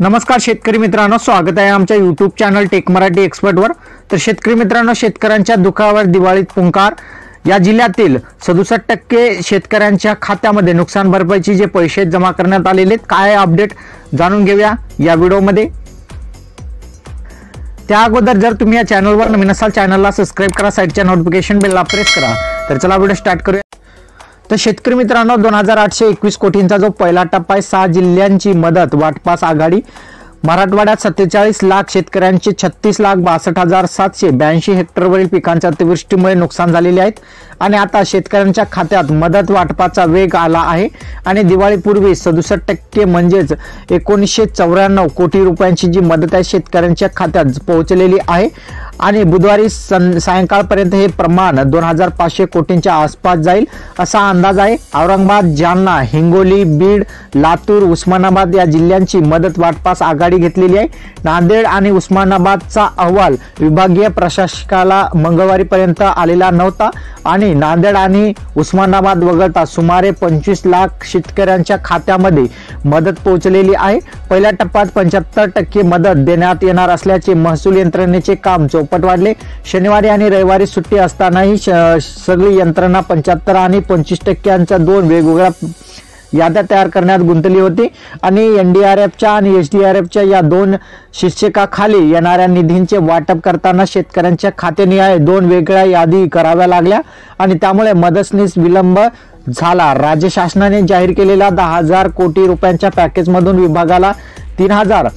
नमस्कार शेतकरी मित्रांनो स्वागत आहे आमच्या युट्यूब चॅनल टेक मराठी एक्सपर्टवर तर शेतकरी मित्रांनो शेतकऱ्यांच्या दुखावर दिवाळीत पुंकार. या जिल्ह्यातील सदुसष्ट टक्के शेतकऱ्यांच्या खात्यामध्ये नुकसान भरपाईचे जे पैसे जमा करण्यात आलेले आहेत, काय अपडेट जाणून घेऊया या व्हिडिओमध्ये. त्या अगोदर जर तुम्ही या चॅनलवर नवीन असाल चॅनलला सबस्क्राईब करा साईडच्या नोटिफिकेशन बेलला प्रेस करा. तर चला व्हिडिओ स्टार्ट करूया. तर शेतकरी मित्रांनो दोन हजार आठशे एकवीस कोटींचा जो पहिला टप्पा आहे सहा जिल्ह्यांची मदत वाटपास आघाडी. मराठवाड्यात सत्तेचाळीस लाख शेतकऱ्यांचे छत्तीस लाख बासष्ट हजार सातशे ब्याऐंशी हेक्टरवरील पिकांच्या अतिवृष्टीमुळे नुकसान झालेले आहेत. आणि आता शेतकऱ्यांच्या खात्यात मदत वाटपाचा वेग आला आहे. आणि दिवाळीपूर्वी सदुसष्ट टक्के म्हणजेच एकोणीसशे चौऱ्याण्णव कोटी रुपयांची जी मदत आहे शेतकऱ्यांच्या खात्यात पोहोचलेली आहे. आणि बुधवारी सं सायंकाळपर्यंत हे प्रमाण दोन हजार पाचशे कोटींच्या आसपास जाईल असा अंदाज आहे. औरंगाबाद जालना हिंगोली बीड लातूर उस्मानाबाद या जिल्ह्यांची मदत वाटपास आघाडी घेतलेली आहे. नांदेड आणि उस्मानाबादचा अहवाल विभागीय प्रशासकाला मंगळवारीपर्यंत आलेला नव्हता. आणि नांदेड आणि उस्मानाबाद वगळता सुमारे पंचवीस लाख शेतकऱ्यांच्या खात्यामध्ये मदत पोहोचलेली आहे. पहिल्या टप्प्यात पंच्याहत्तर टक्के मदत देण्यात येणार असल्याचे महसूल यंत्रणेचे काम चौपट वाढले. शनिवारी आणि रविवारी सुट्टी असतानाही श- सगळी यंत्रणा पंच्याहत्तर आणि पंचवीस टक्क्यांच्या दोन वेगवेगळ्या याद्या तयार करण्यात गुंतली होती. आणि एनडीआरएफच्या आणि एचडीआरएफच्या या दोन शिक्षकाखाली येणाऱ्या निधींचे वाटप करताना शेतकऱ्यांच्या खातेनिहाय दोन वेगळ्या यादी कराव्या लागल्या. आणि त्यामुळे मदतनीस विलंब झाला. राज्य शासनाने जाहीर केलेल्या दहा हजार कोटी रुपयांच्या पॅकेजमधून विभागाला तीन हजार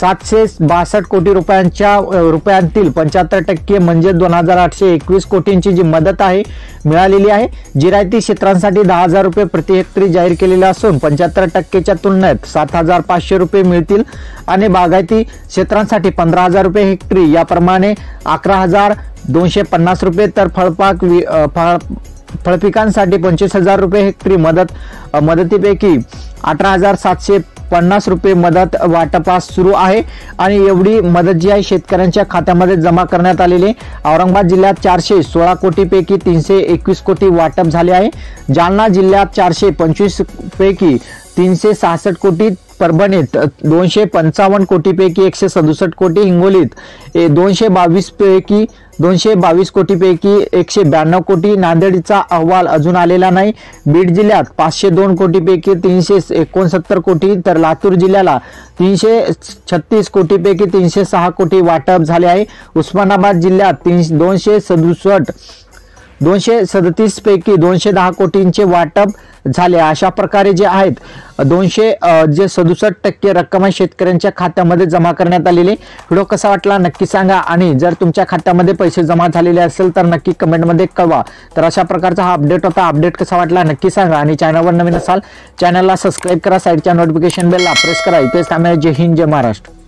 सातशे बासष्ट कोटी रुपयांच्या रुपयांतील पंच्याहत्तर टक्के म्हणजे दोन हजार आठशे एकवीस कोटींची जी मदत आहे मिळालेली आहे. जिरायती क्षेत्रांसाठी दहा हजार रुपये प्रति हेक्टरी जाहीर केलेले असून पंच्याहत्तर टक्केच्या तुलनेत सात हजार पाचशे रुपये मिळतील. आणि बागायती क्षेत्रांसाठी पंधरा हजार रुपये हेक्टरी याप्रमाणे अकरा हजार दोनशे पन्नास रुपये तर फळपाक वि- फळ फळपिकांसाठी पंचवीस हजार रुपये हेक्टरी मदत मदतीपैकी अठरा हजार सातशे पन्नास रुपये मदत वाटपास सुरू आहे आणि एवढी मदत जी आहे शेतकऱ्यांच्या खात्यामध्ये जमा करण्यात आलेली आहे. औरंगाबाद जिल्ह्यात चारशे सोळा कोटी पैकी तीनशे एकवीस कोटी वाटप झाले आहे जालना जिल्ह्यात चारशे पंचवीस पैकी तीनशे सहासष्ट कोटी परभणीत दोनशे पंचावन्न कोटीपैकी एकशे सदुसष्ट कोटी हिंगोलीत ए- दोनशे बावीस पैकी दोनशे बावीस कोटीपैकी एकशे ब्याण्णव कोटी नांदेडचा अहवाल अजून आलेला नाही. बीड जिल्ह्यात पाचशे दोन कोटीपैकी तीनशे एकोणसत्तर कोटी तर लातूर जिल्ह्याला तीनशे छत्तीस कोटीपैकी तीनशे सहा कोटी वाटप झाले आहे. उस्मानाबाद जिल्ह्यात तीन दोनशे सदुसष्ट दोनशे सदतीस पैकी दोनशे दहा कोटींचे वाटप झाले. अशा प्रकारे जे आहेत दोनशे जे सदुसष्ट टक्के रक्कम आहे शेतकऱ्यांच्या खात्यामध्ये जमा करण्यात आलेली. व्हिडिओ कसा वाटला नक्की सांगा आणि जर तुमच्या खात्यामध्ये पैसे जमा झालेले असेल तर नक्की कमेंटमध्ये कळवा. तर अशा प्रकारचा हा अपडेट होता. अपडेट कसा वाटला नक्की सांगा आणि चॅनलवर नवीन असाल चॅनलला सबस्क्राईब करा साईडच्या नोटिफिकेशन बेलला प्रेस करा. इथेच थांबा. जय हिंद जय महाराष्ट्र.